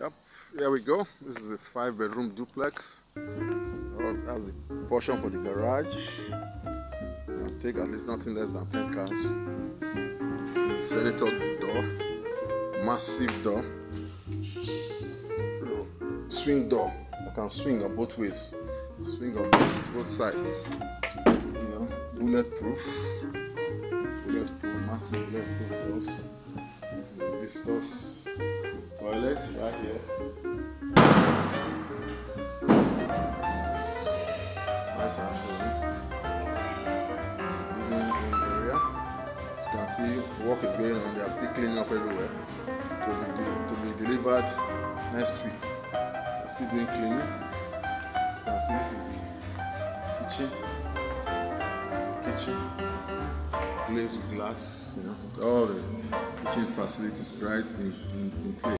Yep, here we go. This is a five bedroom duplex. Um, oh, that's the portion for the garage. It'll take at least nothing less than 10 cars. The senator door, massive door, swing door. I can swing on both ways, swing on both, both sides. You know, bulletproof, bulletproof, massive bulletproof doors. This is right here. This is nice holy. Living area. As you can see, work is going on. They are still cleaning up everywhere to be to be delivered next week. They're still doing cleaning. As you can see, this is the kitchen. This is the kitchen. Glazed glass, you know, all the kitchen facilities right in, in, in place.